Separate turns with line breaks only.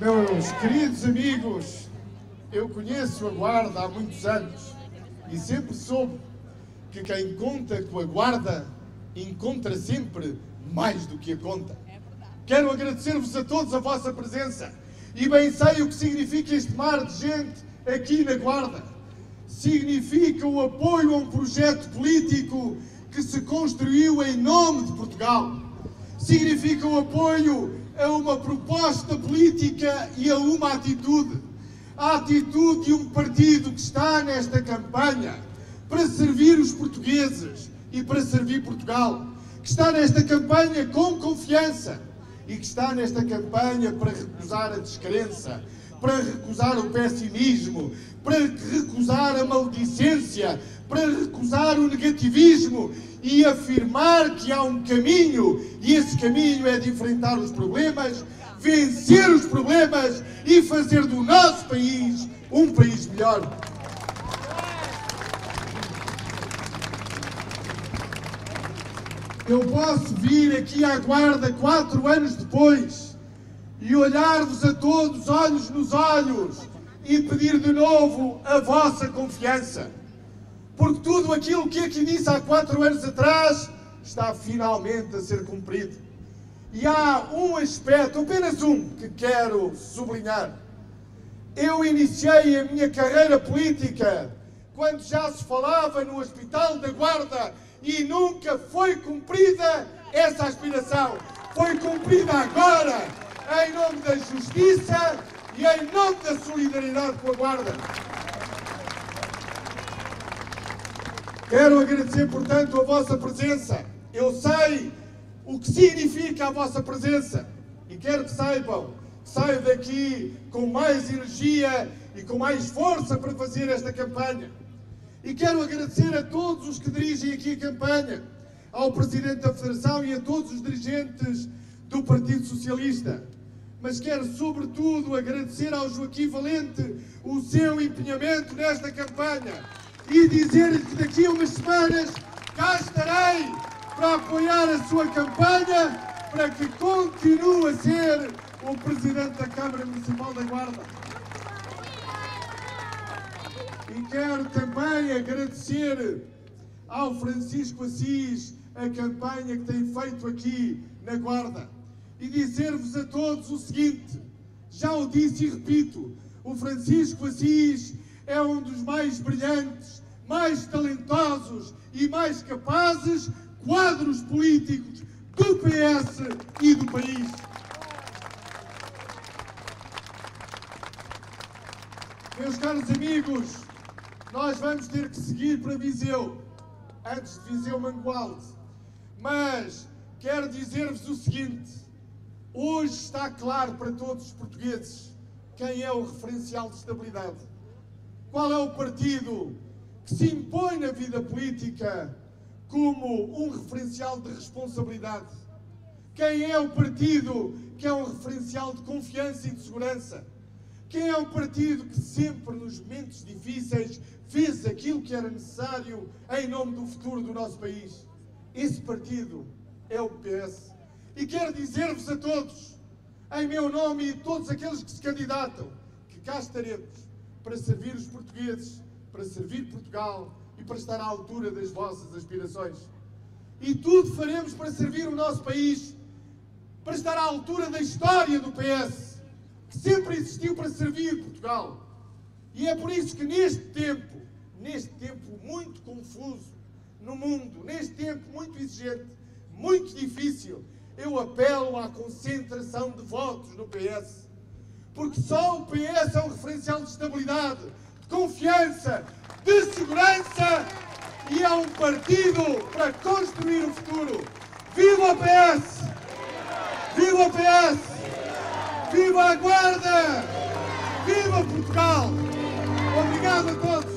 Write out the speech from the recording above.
Meus queridos amigos, eu conheço a Guarda há muitos anos e sempre soube que quem conta com a Guarda encontra sempre mais do que a conta. Quero agradecer-vos a todos a vossa presença e bem sei o que significa este mar de gente aqui na Guarda. Significa o apoio a um projeto político que se construiu em nome de Portugal. Significa o apoio a uma proposta política e a uma atitude. A atitude de um partido que está nesta campanha para servir os portugueses e para servir Portugal. Que está nesta campanha com confiança e que está nesta campanha para recusar a descrença, para recusar o pessimismo, para recusar a maldicência, para recusar o negativismo e afirmar que há um caminho e esse caminho é de enfrentar os problemas, vencer os problemas e fazer do nosso país um país melhor. Eu posso vir aqui à Guarda quatro anos depois e olhar-vos a todos olhos nos olhos e pedir de novo a vossa confiança. Porque tudo aquilo que aqui disse há quatro anos atrás está finalmente a ser cumprido. E há um aspecto, apenas um, que quero sublinhar. Eu iniciei a minha carreira política quando já se falava no Hospital da Guarda e nunca foi cumprida essa aspiração. Foi cumprida agora, em nome da justiça e em nome da solidariedade com a Guarda. Quero agradecer, portanto, a vossa presença. Eu sei o que significa a vossa presença e quero que saibam que saio daqui com mais energia e com mais força para fazer esta campanha. E quero agradecer a todos os que dirigem aqui a campanha, ao Presidente da Federação e a todos os dirigentes do Partido Socialista. Mas quero, sobretudo, agradecer ao Joaquim Valente o seu empenhamento nesta campanha e dizer-lhe que daqui a umas semanas cá estarei para apoiar a sua campanha para que continue a ser o Presidente da Câmara Municipal da Guarda. E quero também agradecer ao Francisco Assis a campanha que tem feito aqui na Guarda e dizer-vos a todos o seguinte: já o disse e repito, o Francisco Assis é um dos mais brilhantes, mais talentosos e mais capazes quadros políticos do PS e do país. Meus caros amigos, nós vamos ter que seguir para Viseu, antes de Viseu Mangualde. Mas quero dizer-vos o seguinte: hoje está claro para todos os portugueses quem é o referencial de estabilidade. Qual é o partido que se impõe na vida política como um referencial de responsabilidade? Quem é o partido que é um referencial de confiança e de segurança? Quem é o partido que sempre nos momentos difíceis fez aquilo que era necessário em nome do futuro do nosso país? Esse partido é o PS. E quero dizer-vos a todos, em meu nome e todos aqueles que se candidatam, que cá estaremos para servir os portugueses, para servir Portugal e para estar à altura das vossas aspirações. E tudo faremos para servir o nosso país, para estar à altura da história do PS que sempre existiu para servir Portugal. E é por isso que neste tempo, neste tempo muito confuso no mundo, neste tempo muito exigente, muito difícil, eu apelo à concentração de votos no PS. Porque só o PS é um referencial de estabilidade, de confiança, de segurança e é um partido para construir o futuro. Viva o PS! Viva o PS! Viva a Guarda! Viva Portugal! Obrigado a todos!